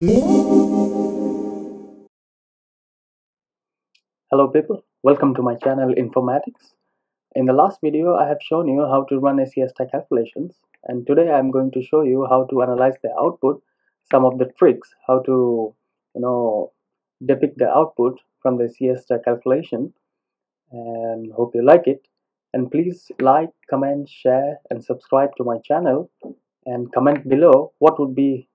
Hello people, welcome to my channel Informatics. In the last video I have shown you how to run a siesta calculations and today I am going to show you how to analyze the output, some of the tricks, how to you know depict the output from the siesta calculation and hope you like it and please like, comment, share and subscribe to my channel and comment below what would be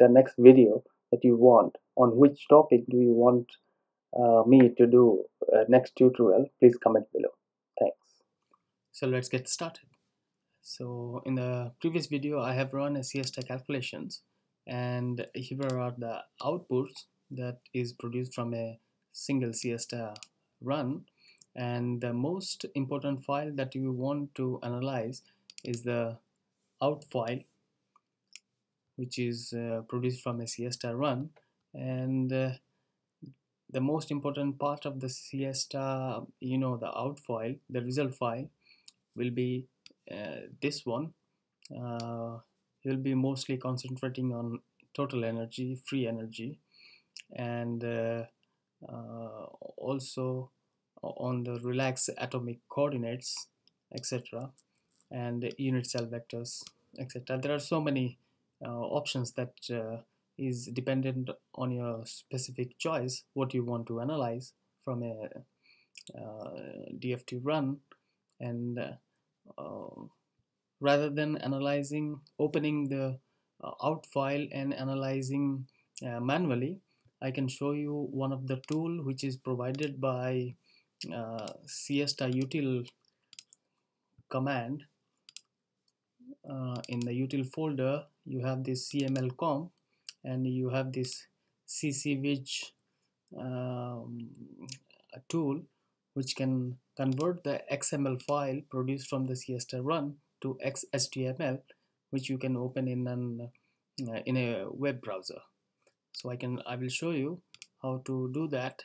the next video that you want. On which topic do you want uh, me to do uh, next tutorial? Please comment below. Thanks. So let's get started. So in the previous video I have run a siesta calculations and here are the outputs that is produced from a single siesta run. And the most important file that you want to analyze is the out file which is uh, produced from a siesta run. And uh, the most important part of the siesta you know the out file the result file will be uh, this one. Uh, you'll be mostly concentrating on total energy free energy. And uh, uh also on the relaxed atomic coordinates etc and the unit cell vectors etc there are so many options that uh, is dependent on your specific choice what you want to analyze from a uh, DFT run. And uh, rather than analyzing opening the uh, out file and analyzing uh, manually I can show you one of the tool which is provided by siesta util command in the util folder you have this cml CMLComp and you have this ccViz um, tool which can convert the XML file produced from the Siesta run to XHTML which you can open in an uh, in a web browser. So I can I will show you how to do that.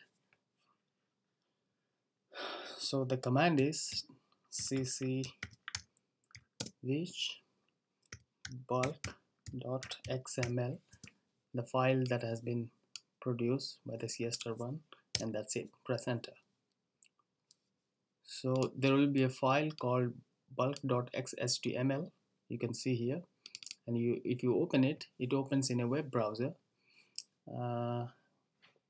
So the command is cc which bulk.xml the file that has been produced by the siesta one and that's it press enter so there will be a file called bulk.xhtml you can see here. And you if you open it it opens in a web browser uh,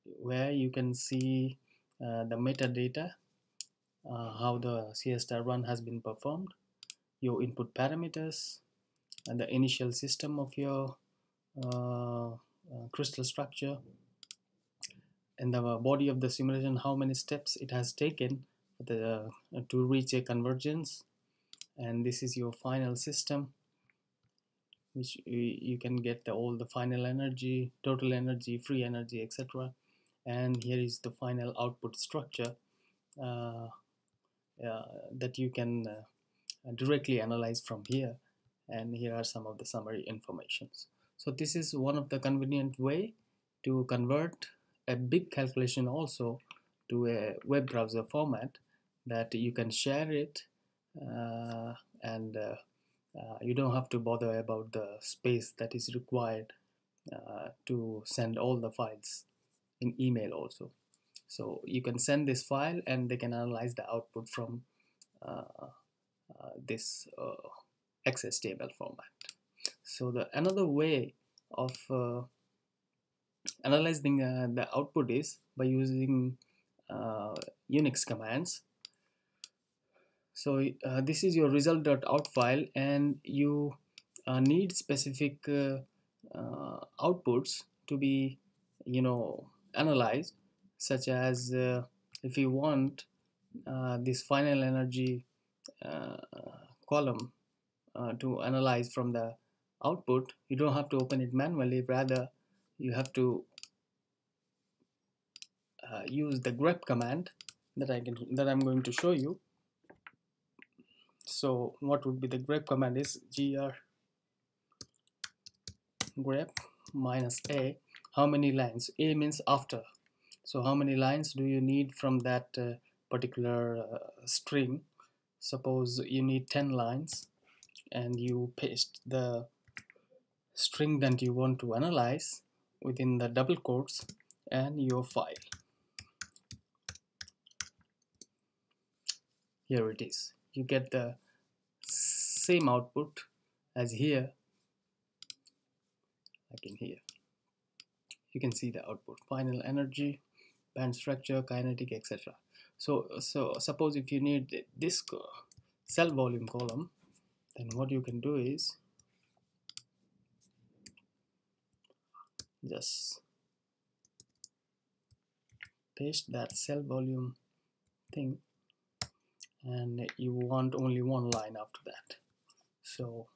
where you can see uh, the metadata uh, how the siesta run has been performed your input parameters and the initial system of your uh, uh, crystal structure and the body of the simulation how many steps it has taken the, uh, to reach a convergence. And this is your final system which you can get the, all the final energy total energy free energy etc and here is the final output structure uh, uh, that you can uh, directly analyze from here and here are some of the summary informations. So this is one of the convenient way to convert a big calculation also to a web browser format that you can share it uh, and uh, uh, you don't have to bother about the space that is required uh, to send all the files in email also. So you can send this file and they can analyze the output from uh, uh, table format. So the another way of uh, analyzing uh, the output is by using uh, Unix commands. So uh, this is your result.out file and you uh, need specific uh, outputs to be you know analyzed such as if you want this final energy column to analyze from the output you don't have to open it manually. Rather you have to uh, use the grep command that I can that I'm going to show you. So what would be the grep command is gr grep minus a. How many lines? A means after. So how many lines do you need from that uh, particular uh, string suppose you need 10 lines and you paste the string that you want to analyze within the double quotes and your file. Here it is. You get the same output as here. Like in here. You can see the output. Final energy band structure kinetic etc so so suppose if you need this cell volume column then what you can do is just paste that cell volume thing and you want only one line after that. So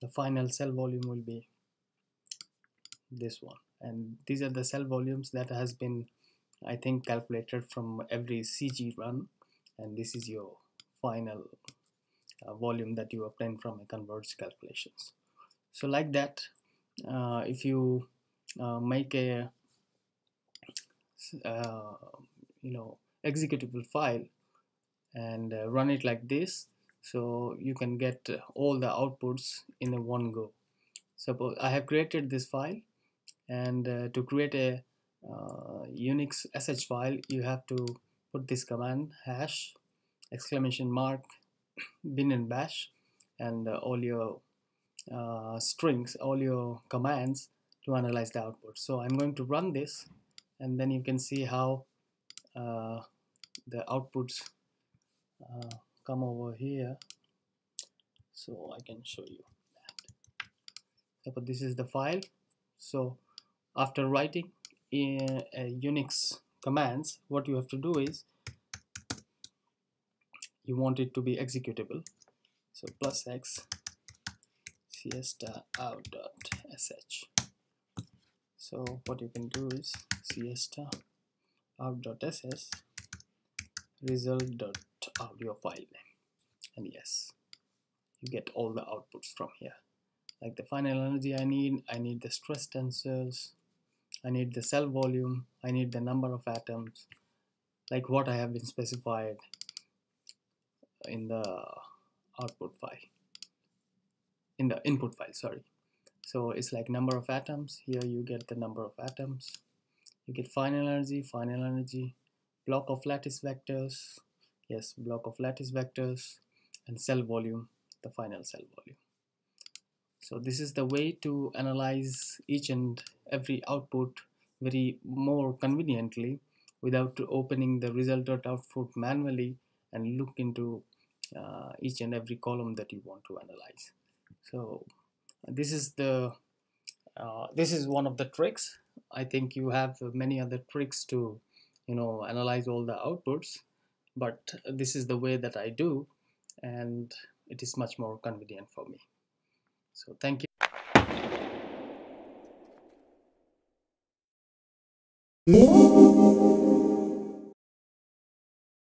the final cell volume will be this one. And these are the cell volumes that has been I think calculated from every CG run. And this is your final uh, volume that you obtain from a converged calculations. So like that uh, if you uh, make a uh, you know executable file and uh, run it like this so you can get all the outputs in a one go. Suppose I have created this file and uh, to create a Unix sh file you have to put this command hash exclamation mark bin and bash and uh, all your uh, strings all your commands to analyze the output. So I'm going to run this and then you can see how uh, the outputs uh, come over here. So I can show you that. So this is the file. So after writing in Unix commands what you have to do is you want it to be executable. So plus x siesta out.sh so what you can do is siesta out.sh result.audio file name. And yes you get all the outputs from here. Like the final energy I need I need the stress tensors I need the cell volume I need the number of atoms like what I have been specified in the output file. In the input file sorry. So it's like number of atoms. Here you get the number of atoms. You get final energy final energy. Block of lattice vectors. Yes block of lattice vectors. And cell volume the final cell volume. So this is the way to analyze each and every output very more conveniently without opening the result.output manually and look into uh, each and every column that you want to analyze. So this is the uh, this is one of the tricks. I think you have many other tricks to you know analyze all the outputs but this is the way that I do and it is much more convenient for me. So thank you